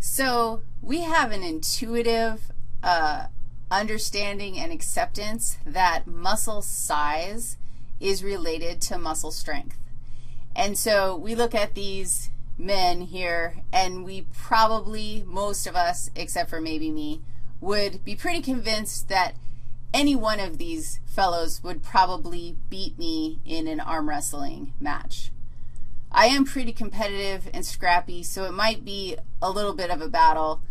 So we have an intuitive uh, understanding and acceptance that muscle size is related to muscle strength. And so we look at these men here, and we probably, most of us, except for maybe me, would be pretty convinced that any one of these fellows would probably beat me in an arm wrestling match. I am pretty competitive and scrappy, so it might be a little bit of a battle,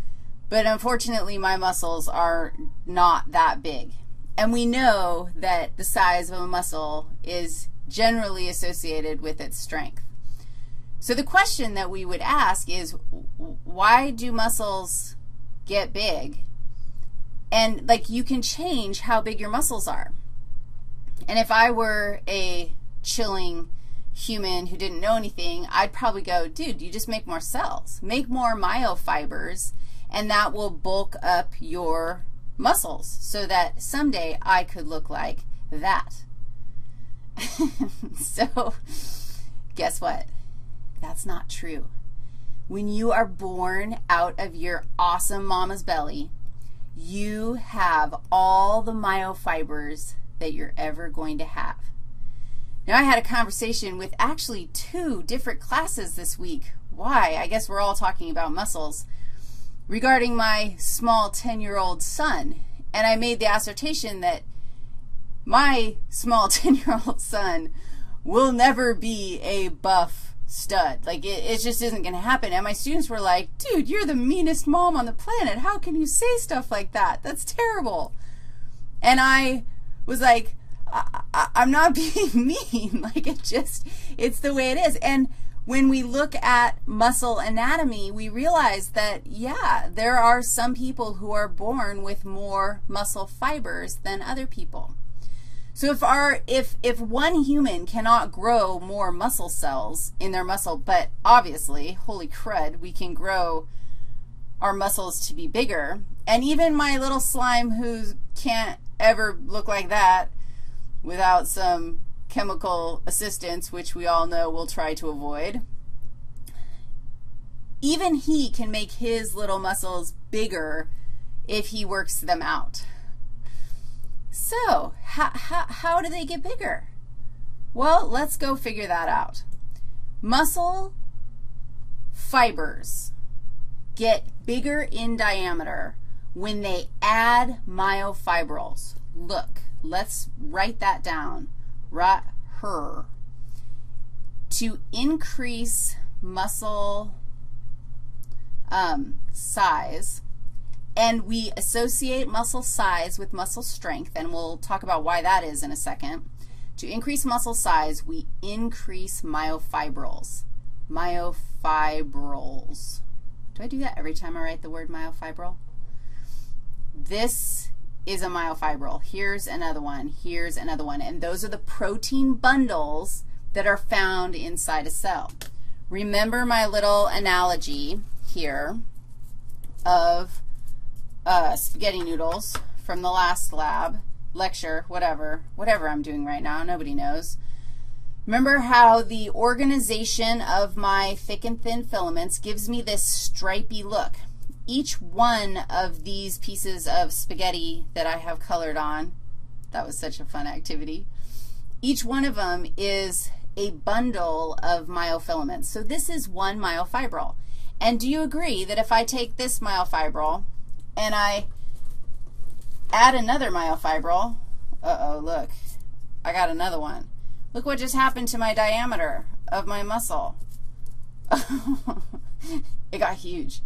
but unfortunately my muscles are not that big. And we know that the size of a muscle is generally associated with its strength. So the question that we would ask is, why do muscles get big? And, like, you can change how big your muscles are. And if I were a chilling human who didn't know anything, I'd probably go, dude, you just make more cells. Make more myofibers, and that will bulk up your muscles so that someday I could look like that. so guess what? That's not true. When you are born out of your awesome mama's belly, you have all the myofibers that you're ever going to have. Now, I had a conversation with actually two different classes this week. Why? I guess we're all talking about muscles. Regarding my small 10-year-old son, and I made the assertion that my small 10-year-old son will never be a buff stud. Like, it, it just isn't going to happen. And my students were like, dude, you're the meanest mom on the planet. How can you say stuff like that? That's terrible. And I was like, I, am not being mean. like it just, it's the way it is. And when we look at muscle anatomy, we realize that, yeah, there are some people who are born with more muscle fibers than other people. So if our if if one human cannot grow more muscle cells in their muscle, but obviously, holy crud, we can grow our muscles to be bigger. And even my little slime who can't ever look like that without some chemical assistance, which we all know we'll try to avoid, even he can make his little muscles bigger if he works them out. So how, how, how do they get bigger? Well, let's go figure that out. Muscle fibers get bigger in diameter when they add myofibrils. Look, let's write that down. Right her. To increase muscle um, size, and we associate muscle size with muscle strength, and we'll talk about why that is in a second. To increase muscle size, we increase myofibrils. Myofibrils. Do I do that every time I write the word myofibril? This is a myofibril. Here's another one. Here's another one. And those are the protein bundles that are found inside a cell. Remember my little analogy here of uh, spaghetti noodles from the last lab, lecture, whatever, whatever I'm doing right now. Nobody knows. Remember how the organization of my thick and thin filaments gives me this stripy look. Each one of these pieces of spaghetti that I have colored on, that was such a fun activity, each one of them is a bundle of myofilaments. So this is one myofibril. And do you agree that if I take this myofibril and I add another myofibril. Uh-oh, look. I got another one. Look what just happened to my diameter of my muscle. it got huge.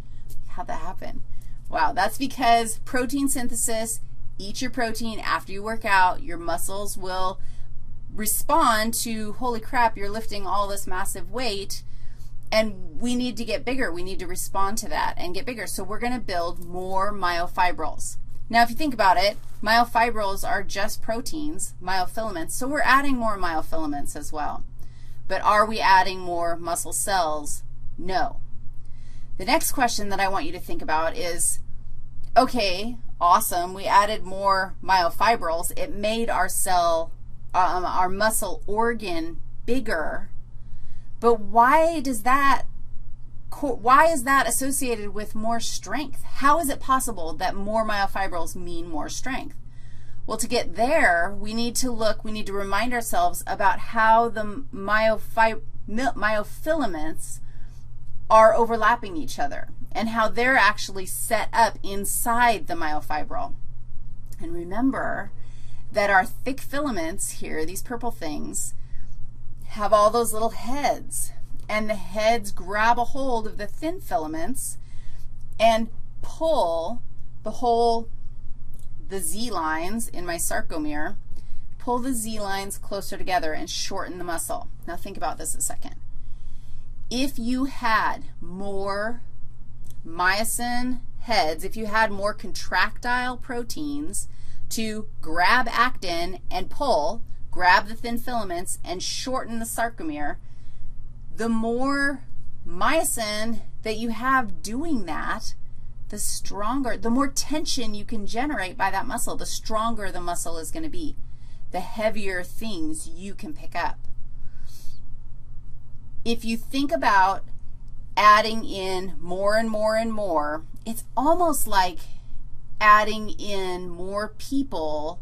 How'd that happen? Wow, that's because protein synthesis, eat your protein after you work out, your muscles will respond to, holy crap, you're lifting all this massive weight, and we need to get bigger. We need to respond to that and get bigger. So we're going to build more myofibrils. Now, if you think about it, myofibrils are just proteins, myofilaments, so we're adding more myofilaments as well. But are we adding more muscle cells? No. The next question that I want you to think about is, okay, awesome, we added more myofibrils. It made our cell, um, our muscle organ bigger but why does that why is that associated with more strength? How is it possible that more myofibrils mean more strength? Well, to get there, we need to look, we need to remind ourselves about how the myofilaments are overlapping each other and how they're actually set up inside the myofibril. And remember that our thick filaments here, these purple things, have all those little heads. And the heads grab a hold of the thin filaments and pull the whole, the Z lines in my sarcomere, pull the Z lines closer together and shorten the muscle. Now think about this a second. If you had more myosin heads, if you had more contractile proteins to grab actin and pull, grab the thin filaments and shorten the sarcomere, the more myosin that you have doing that, the stronger, the more tension you can generate by that muscle, the stronger the muscle is going to be, the heavier things you can pick up. If you think about adding in more and more and more, it's almost like adding in more people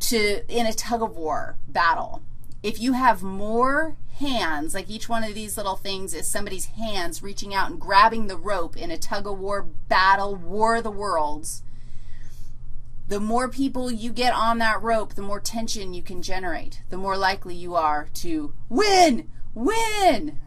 to in a tug of war battle. If you have more hands, like each one of these little things is somebody's hands reaching out and grabbing the rope in a tug of war battle, war of the worlds, the more people you get on that rope, the more tension you can generate, the more likely you are to win, win.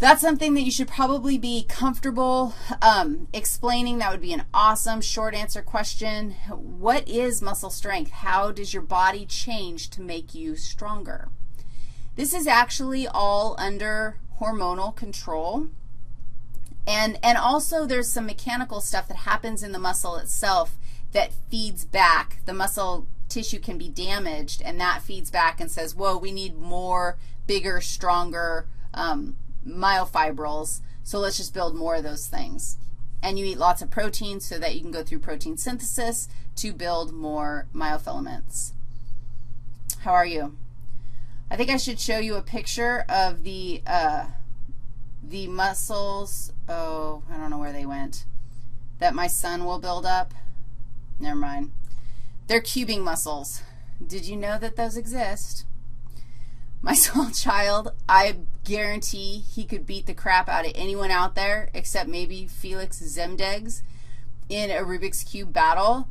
That's something that you should probably be comfortable um, explaining. That would be an awesome short answer question. What is muscle strength? How does your body change to make you stronger? This is actually all under hormonal control. And, and also there's some mechanical stuff that happens in the muscle itself that feeds back. The muscle tissue can be damaged, and that feeds back and says, whoa, we need more, bigger, stronger um, myofibrils, so let's just build more of those things. And you eat lots of protein so that you can go through protein synthesis to build more myofilaments. How are you? I think I should show you a picture of the, uh, the muscles. Oh, I don't know where they went. That my son will build up. Never mind. They're cubing muscles. Did you know that those exist? My small child, I guarantee he could beat the crap out of anyone out there except maybe Felix Zemdegs in a Rubik's Cube battle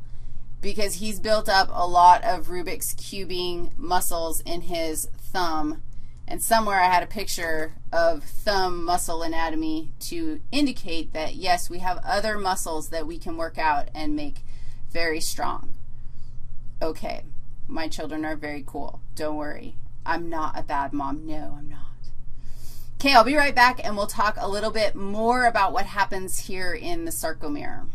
because he's built up a lot of Rubik's cubing muscles in his thumb. And somewhere I had a picture of thumb muscle anatomy to indicate that, yes, we have other muscles that we can work out and make very strong. Okay, my children are very cool. Don't worry. I'm not a bad mom. No, I'm not. Okay, I'll be right back, and we'll talk a little bit more about what happens here in the sarcomere.